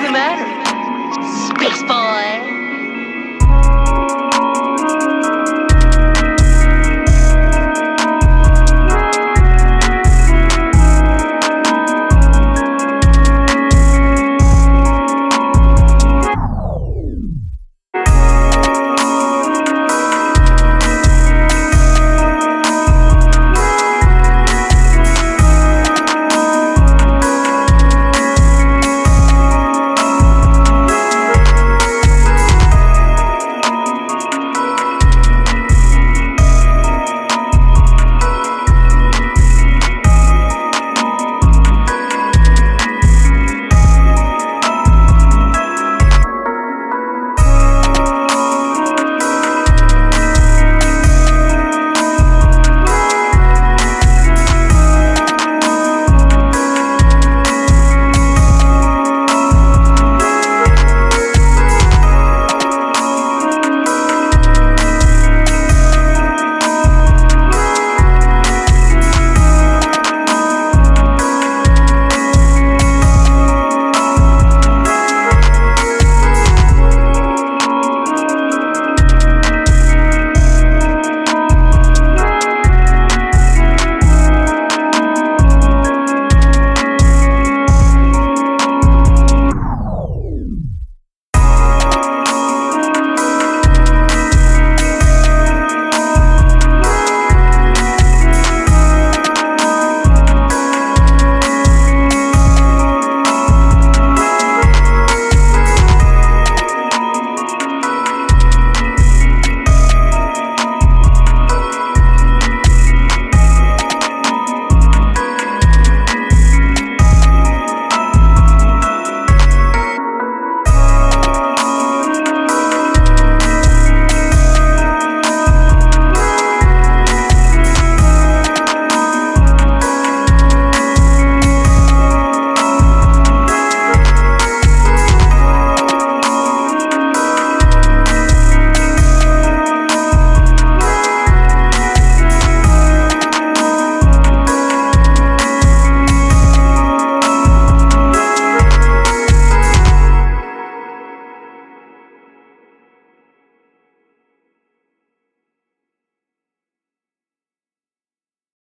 What's the matter? Space boy?